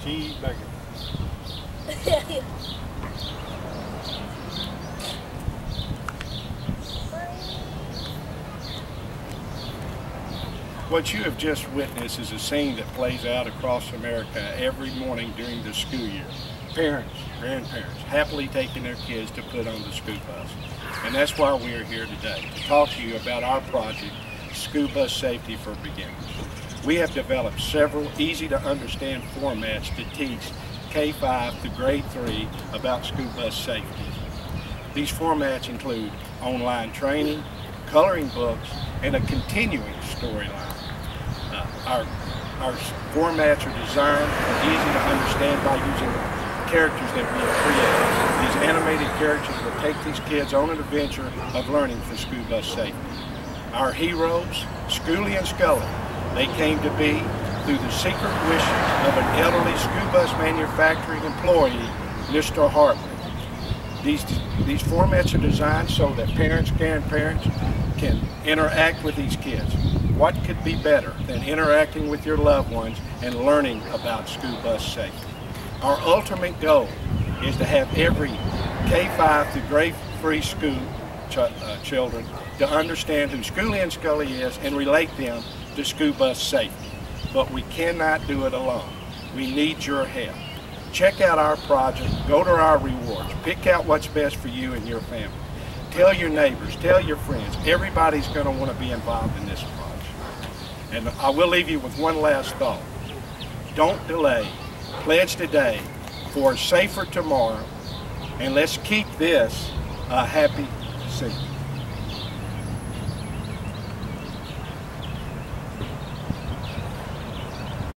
Cheeseburger. What you have just witnessed is a scene that plays out across America every morning during the school year. Parents, grandparents, happily taking their kids to put on the school bus. And that's why we are here today, to talk to you about our project, School Bus Safety for Beginners. We have developed several easy to understand formats to teach K-5 to grade 3 about school bus safety. These formats include online training, coloring books, and a continuing storyline. Uh, our, our formats are designed and easy to understand by using characters that we have created. These animated characters will take these kids on an adventure of learning for school bus safety. Our heroes, Schooly and Scully, they came to be through the secret wishes of an elderly school bus manufacturing employee, Mr. Hartley. These, these formats are designed so that parents, grandparents can interact with these kids. What could be better than interacting with your loved ones and learning about school bus safety? Our ultimate goal is to have every K-5 to grade-free school ch uh, children to understand who Schooly and Scully is and relate them to school bus safety. But we cannot do it alone. We need your help. Check out our project, go to our rewards, pick out what's best for you and your family. Tell your neighbors, tell your friends. Everybody's going to want to be involved in this project. And I will leave you with one last thought. Don't delay. Pledge today for a safer tomorrow. And let's keep this a happy season.